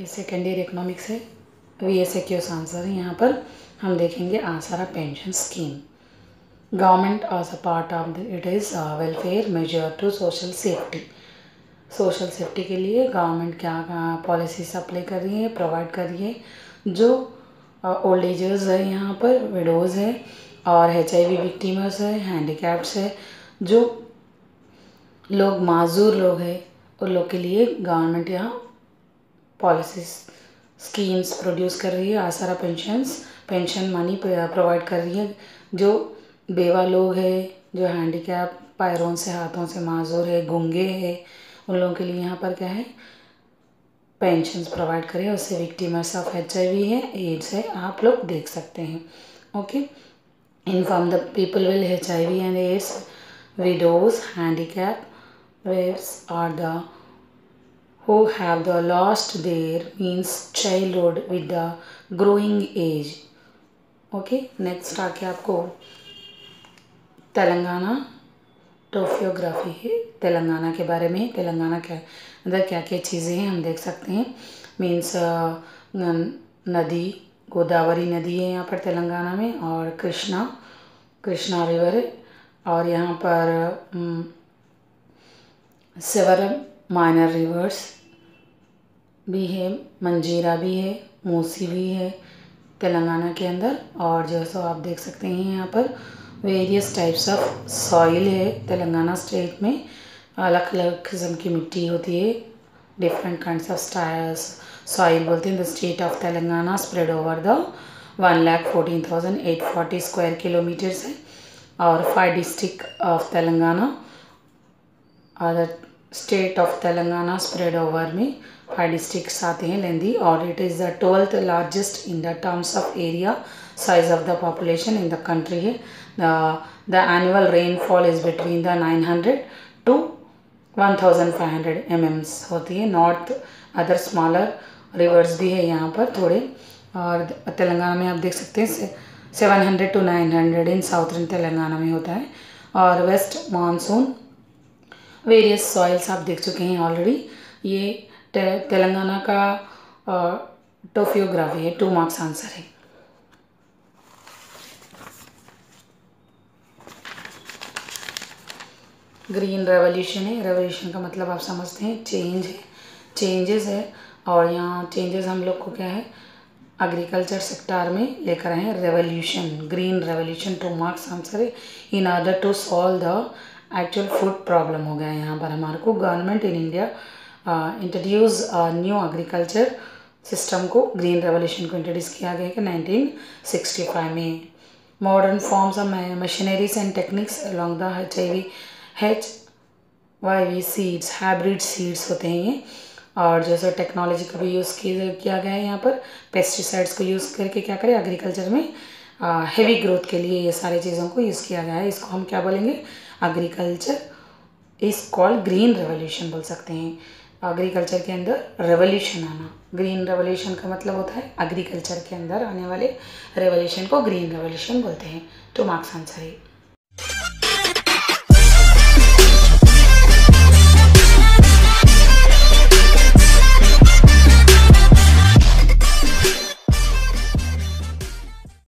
ये second year economics है। V S AQs answer है। यहाँ पर हम देखेंगे answer Aasara pension scheme government as a part of the it is welfare measure to social safety social safety के लिए गवर्नमेंट क्या पॉलिसीज़ अप्लाई कर रही है प्रोवाइड कर रही है। जो ओल्ड एजर्स है यहाँ पर विडोज़ है, और एच आई वी विक्टीमर्स है हैंडीकैप्स है, जो लोग, माजूर लोग हैं, उन लोग के लिए गवर्नमेंट यहाँ पॉलिसीज़ स्कीम्स प्रोड्यूस कर रही है आसारा पेंशंस पेंशन मनी प्रोवाइड कर रही है, जो बेवा लोग हैं, जो हैंडीकैप पैरों से हाथों से माजूर है, गुंगे है, उन लोगों के लिए यहाँ पर क्या है? पेंशन प्रोवाइड करें उससे विक्टिमर्स ऑफ़ एच आई है एड्स है, आप लोग देख सकते हैं okay inform the people will H I V and AIDS widows, handicap waves are the who have the lost their means childhood with the growing age. Okay next आके आपको तेलंगाना टोफियोग्राफी है। तेलंगाना के बारे में, तेलंगाना के अंदर क्या क्या चीज़ें हैं, हम देख सकते हैं। मीन्स नदी, गोदावरी नदी है यहाँ पर तेलंगाना में और कृष्णा कृष्णा रिवर है। और यहाँ पर सेवरल माइनर रिवर्स भी है, मंजीरा भी है, मूसी भी है तेलंगाना के अंदर और जो सो आप देख सकते हैं यहाँ पर वेरियस टाइप्स ऑफ़ सॉइल है। तेलंगाना स्टेट में अलग अलग किस्म की मिट्टी होती है। Different kind of styles soil बोलते हैं। The state of Telangana spread over the one lakh fourteen thousand eight forty square kilometres है। और five district of Telangana other state of Telangana spread over में फाइव डिस्ट्रिक्ट्स आते हैं लेंदी और it is the twelfth largest in the terms of area size of the population in the country. है the the annual rainfall is between the 900 to 1500 mm होती है। North other smaller reverse भी है यहाँ पर थोड़े। और तेलंगाना में आप देख सकते हैं seven hundred to nine hundred in southern Telangana में होता है। और वेस्ट मानसून वेरियस सॉइल्स आप देख चुके हैं ऑलरेडी ये ते, तेलंगाना का टोफियोग्राफी है टू मार्क्स आंसर है। ग्रीन रेवोल्यूशन है। रेवोल्यूशन का मतलब आप समझते हैं चेंज है। चेंजेस है और यहाँ चेंजेस हम लोग को क्या है एग्रीकल्चर सेक्टर में लेकर आए हैं। Revolution green revolution two marks answer है। In order to solve the actual food problem हो गया है यहाँ पर हमारे को। Government in India introduce new agriculture system को ग्रीन रेवोल्यूशन को इंट्रोड्यूस किया गया है कि 1965 में। Modern forms of machineries and techniques along the H I V H Y V seeds hybrid seeds होते हैं ये। और जैसे टेक्नोलॉजी का भी यूज़ किया गया है यहाँ पर। पेस्टिसाइड्स को यूज़ करके क्या करें? एग्रीकल्चर में हेवी ग्रोथ के लिए ये सारी चीज़ों को यूज़ किया गया है। इसको हम क्या बोलेंगे? एग्रीकल्चर इस कॉल ग्रीन रेवोल्यूशन बोल सकते हैं। एग्रीकल्चर के अंदर रेवोल्यूशन आना। ग्रीन रेवोल्यूशन का मतलब होता है एग्रीकल्चर के अंदर आने वाले रेवोल्यूशन को ग्रीन रेवोल्यूशन बोलते हैं। तो मार्क्स आंसर है।